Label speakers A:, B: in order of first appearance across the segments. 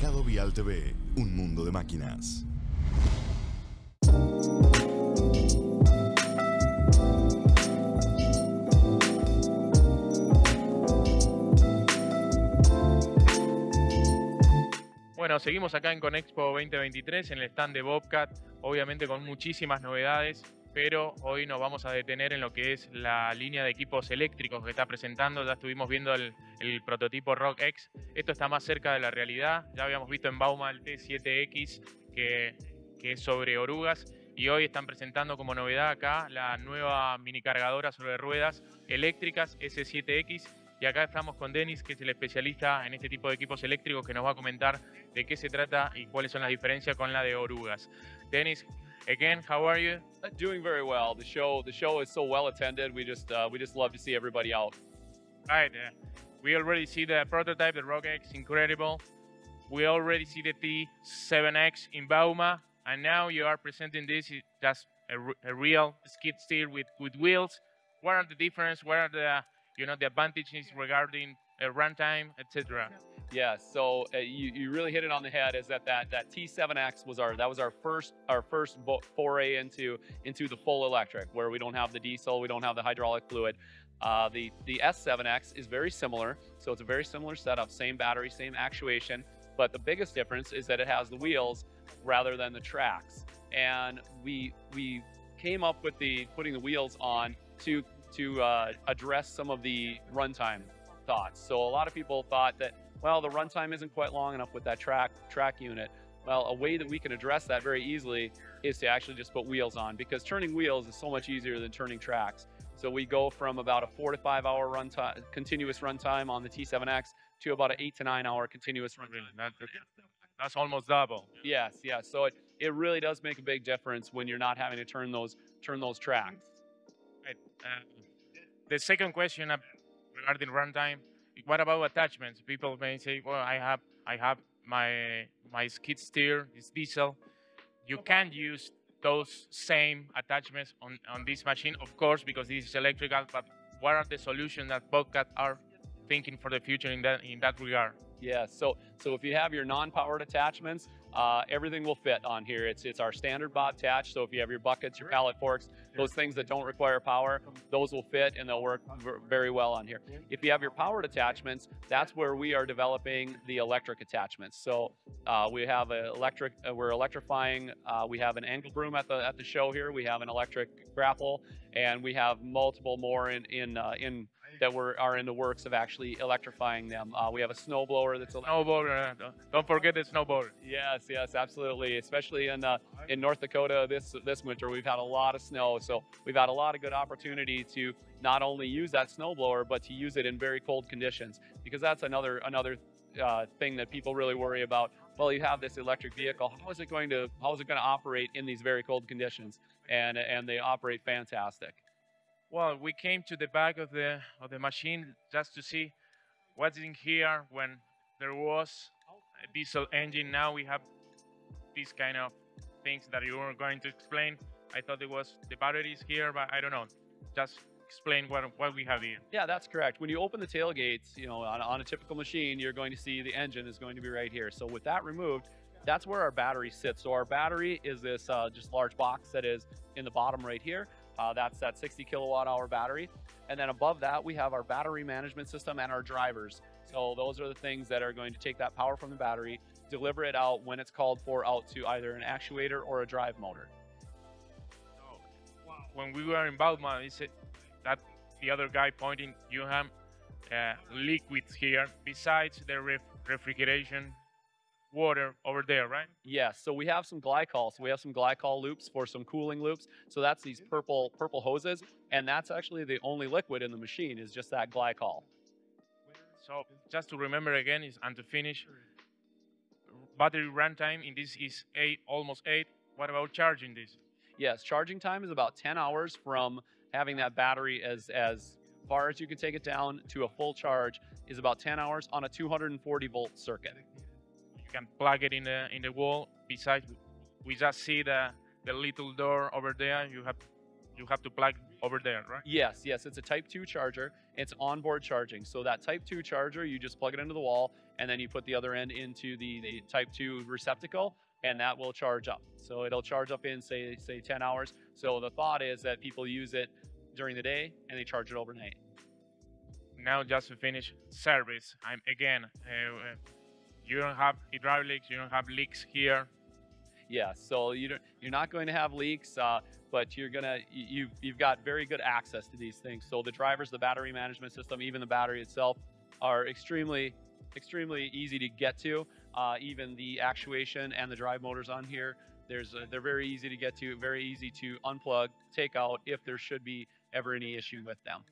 A: Mercado Vial TV, un mundo de máquinas.
B: Bueno, seguimos acá en Conexpo 2023 en el stand de Bobcat, obviamente con muchísimas novedades, pero hoy nos vamos a detener en lo que es la línea de equipos eléctricos que está presentando. Ya estuvimos viendo el, prototipo Rock X. Esto está más cerca de la realidad. Ya habíamos visto en Bauma el T7X, que, que es sobre orugas. Y hoy están presentando como novedad acá la nueva mini cargadora sobre ruedas eléctricas S7X. Y acá estamos con Denis, que es el especialista en este tipo de equipos eléctricos, que nos va a comentar de qué se trata y cuáles son las diferencias con la de orugas. Denis, again, how are you?
C: Uh, Doing very well. The show the show is so well attended. We just uh, we just love to see everybody out.
B: Right. uh, we already see the prototype, the Rogue X, incredible. We already see the T7X in Bauma, and now you are presenting this is just a real skid steer with, with wheels. What are the difference? What are the you know the advantages regarding uh, runtime, etc.
C: Yeah. So uh, you, you really hit it on the head. Is that that that T7X was our that was our first our first foray into into the full electric where we don't have the diesel, we don't have the hydraulic fluid. Uh, the the S7X is very similar. So it's a very similar setup, same battery, same actuation. But the biggest difference is that it has the wheels rather than the tracks. And we we came up with the putting the wheels on to to uh, address some of the runtime thoughts. So a lot of people thought that well the runtime isn't quite long enough with that track track unit. Well, a way that we can address that very easily is to actually just put wheels on because turning wheels is so much easier than turning tracks. So we go from about a four to five hour runtime, continuous runtime on the T7X to about an eight to nine hour continuous runtime.
B: Really, that, that's almost double.
C: Yes, yes. So it, it really does make a big difference when you're not having to turn those turn those tracks.
B: Right. Uh, the second question regarding runtime, what about attachments? People may say, "Well, I have, I have my my skid steer, it's diesel." You can use those same attachments on on this machine, of course, because this is electrical. But what are the solutions that Bobcat are thinking for the future in that in that regard?
C: Yeah. So so if you have your non-powered attachments, uh, everything will fit on here. It's it's our standard Bob-Tach. So if you have your buckets, your pallet forks, those things that don't require power, those will fit and they'll work very well on here. If you have your powered attachments, that's where we are developing the electric attachments. So uh, we have an electric. Uh, we're electrifying. Uh, we have an angle broom at the at the show here. We have an electric grapple, and we have multiple more in in uh, in that were are in the works of actually electrifying them. Uh, we have a snowblower that's a
B: Snowboard, uh, don't- forget the snowboard.
C: Yes, yes, absolutely. Especially in uh, in North Dakota this this winter, we've had a lot of snow, so we've had a lot of good opportunity to not only use that snowblower, but to use it in very cold conditions, because that's another another uh, thing that people really worry about. Well, you have this electric vehicle. How is it going to how is it going to operate in these very cold conditions? And and they operate fantastic.
B: Well, we came to the back of the of the machine just to see what's in here when there was a diesel engine. Now we have these kind of things that you were going to explain. I thought it was the batteries here, but I don't know. Just explain what what we have here.
C: Yeah, that's correct. When you open the tailgates, you know, on, on a typical machine, you're going to see the engine is going to be right here. So with that removed, that's where our battery sits. So our battery is this uh, just large box that is in the bottom right here. Uh, that's that 60 kilowatt hour battery. And then above that, we have our battery management system and our drivers. So those are the things that are going to take that power from the battery, deliver it out when it's called for out to either an actuator or a drive motor.
B: When we were in Bauma, is it that the other guy pointing you have uh, liquids here besides the ref- refrigeration water over there, right?
C: Yes, so we have some glycol. So we have some glycol loops for some cooling loops. So that's these mm-hmm. purple purple hoses, and that's actually the only liquid in the machine is just that glycol.
B: So just to remember again is and to finish, battery runtime in this is eight, almost eight. What about charging this?
C: Yes, charging time is about 10 hours from having that battery as as far as you can take it down to a full charge is about 10 hours on a 240 volt circuit.
B: Can plug it in the in the wall. Besides, we just see the the little door over there. You have you have to plug over there, right?
C: Yes, yes, it's a Type 2 charger. It's onboard charging. So that Type 2 charger, you just plug it into the wall, and then you put the other end into the, the Type 2 receptacle, and that will charge up. So it'll charge up in say say 10 hours. So the thought is that people use it during the day and they charge it overnight.
B: Now just to finish service. I'm again. Uh, you don't have hydraulics. You don't have leaks here.
C: Yeah, so you don't, you're not going to have leaks, uh, but you're gonna you, you've got very good access to these things. So the drivers, the battery management system, even the battery itself, are extremely extremely easy to get to. Uh, even the actuation and the drive motors on here, there's a, they're very easy to get to, very easy to unplug, take out if there should be ever any issue with them.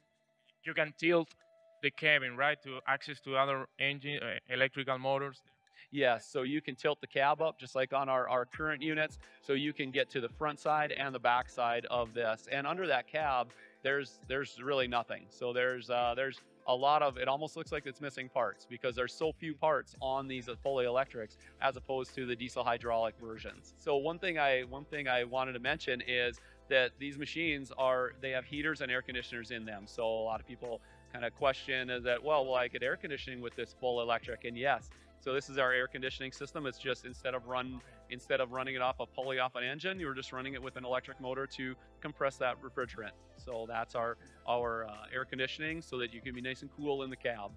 B: You can tilt the cabin right to access to other engine uh, electrical motors.
C: Yes, so you can tilt the cab up just like on our, our current units. So you can get to the front side and the back side of this. And under that cab, there's there's really nothing. So there's uh, there's a lot of, it almost looks like it's missing parts because there's so few parts on these fully electrics as opposed to the diesel hydraulic versions. So one thing I, one thing I wanted to mention is that these machines are, they have heaters and air conditioners in them. So a lot of people kind of question is that, well, will I get air conditioning with this full electric? And yes, so this is our air conditioning system. It's just instead of run instead of running it off a pulley off an engine, you're just running it with an electric motor to compress that refrigerant. So that's our our uh, air conditioning so that you can be nice and cool in the cab.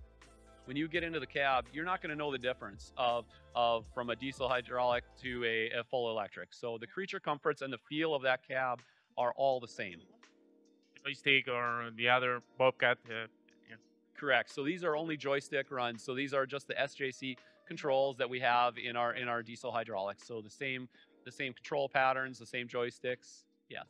C: When you get into the cab, you're not going to know the difference of of from a diesel hydraulic to a, a full electric. So the creature comforts and the feel of that cab are all the same.
B: Joystick or the other Bobcat. Uh.
C: Correct. So these are only joystick runs. So these are just the SJC controls that we have in our in our diesel hydraulics. So the same the same control patterns, the same joysticks. Yes.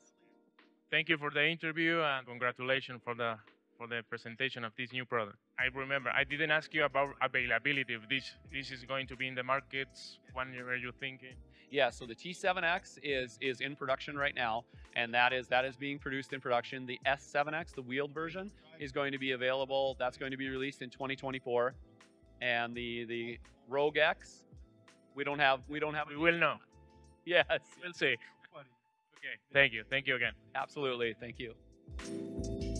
B: Thank you for the interview and congratulations for the for the presentation of this new product. I remember I didn't ask you about availability. If this this is going to be in the markets, when were you thinking?
C: Yeah, so the T7X is is in production right now, and that is that is being produced in production. The S7X, the wheeled version, is going to be available. That's going to be released in 2024, and the the Rogue X, we don't have we don't have.
B: We will know.
C: Yes,
B: we'll see. Okay, thank you, thank you again.
C: Absolutely, thank you.